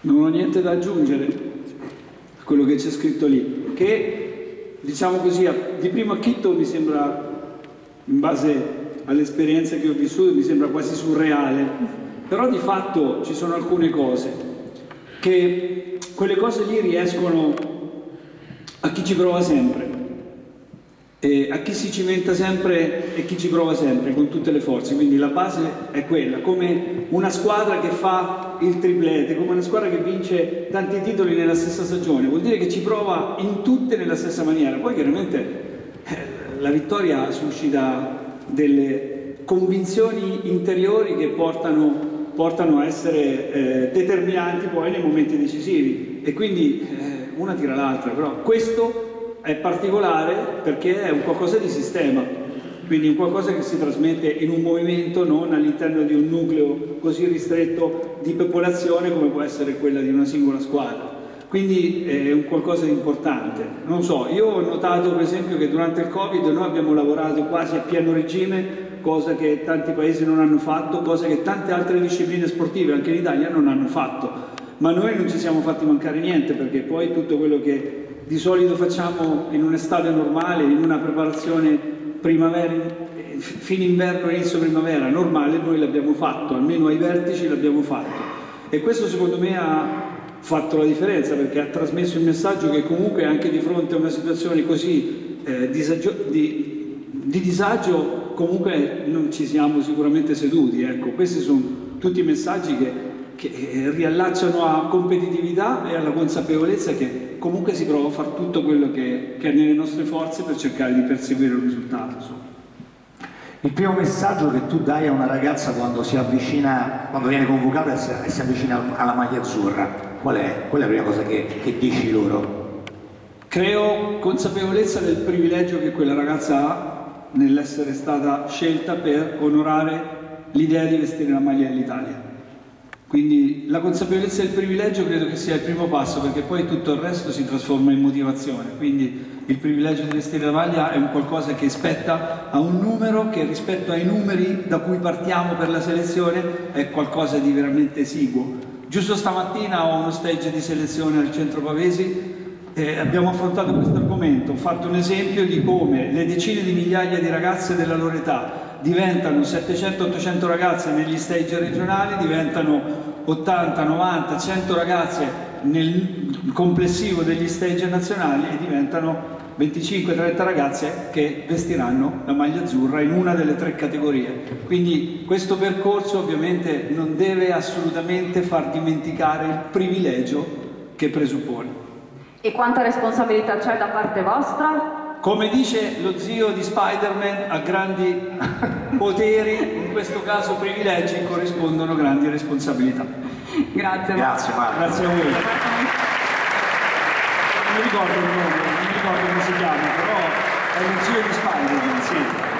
Non ho niente da aggiungere a quello che c'è scritto lì, che diciamo così, di primo acchitto mi sembra, in base all'esperienza che ho vissuto, mi sembra quasi surreale, però di fatto ci sono alcune cose, che quelle cose lì riescono a chi ci prova sempre e a chi si cimenta sempre e chi ci prova sempre con tutte le forze, quindi la base è quella, come una squadra che fa il triplete, come una squadra che vince tanti titoli nella stessa stagione, vuol dire che ci prova in tutte nella stessa maniera, poi chiaramente eh, la vittoria suscita delle convinzioni interiori che portano, portano a essere eh, determinanti poi nei momenti decisivi. E quindi eh, una tira l'altra, però questo è particolare perché è un qualcosa di sistema, quindi un qualcosa che si trasmette in un movimento, non all'interno di un nucleo così ristretto di popolazione come può essere quella di una singola squadra. Quindi è un qualcosa di importante. Non so, io ho notato per esempio che durante il Covid noi abbiamo lavorato quasi a pieno regime, cosa che tanti paesi non hanno fatto, cosa che tante altre discipline sportive anche in Italia non hanno fatto. Ma noi non ci siamo fatti mancare niente perché poi tutto quello che di solito facciamo in un'estate normale, in una preparazione primavera, fine inverno, inizio primavera, normale, noi l'abbiamo fatto, almeno ai vertici l'abbiamo fatto. E questo secondo me ha fatto la differenza perché ha trasmesso il messaggio che comunque anche di fronte a una situazione così eh, disagio, di, di, disagio comunque non ci siamo sicuramente seduti. Ecco, questi sono tutti i messaggi che che eh, riallacciano a competitività e alla consapevolezza che comunque si prova a fare tutto quello che, che è nelle nostre forze per cercare di perseguire un risultato. Insomma. Il primo messaggio che tu dai a una ragazza quando si avvicina, quando viene convocata e si avvicina alla maglia azzurra, qual è? Qual è la prima cosa che, che dici loro? Creo consapevolezza del privilegio che quella ragazza ha nell'essere stata scelta per onorare l'idea di vestire la maglia dell'Italia. Quindi la consapevolezza del privilegio credo che sia il primo passo perché poi tutto il resto si trasforma in motivazione. Quindi il privilegio di vestire la maglia è un qualcosa che spetta a un numero che rispetto ai numeri da cui partiamo per la selezione è qualcosa di veramente esiguo. Giusto stamattina ho uno stage di selezione al centro Pavesi e abbiamo affrontato questo argomento, ho fatto un esempio di come le decine di migliaia di ragazze della loro età diventano 700-800 ragazze negli stage regionali, diventano 80, 90, 100 ragazze nel complessivo degli stage nazionali e diventano 25-30 ragazze che vestiranno la maglia azzurra in una delle tre categorie. Quindi questo percorso ovviamente non deve assolutamente far dimenticare il privilegio che presuppone. E quanta responsabilità c'è da parte vostra? Come dice lo zio di Spider-Man, a grandi poteri, in questo caso privilegi, corrispondono grandi responsabilità. Grazie. Grazie, Marco. Grazie a voi. Non mi ricordo il nome, non mi ricordo come si chiama, però è lo zio di Spider-Man, sì.